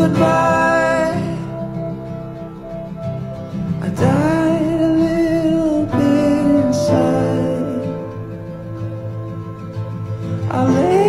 goodbye. I died a little bit inside. I lay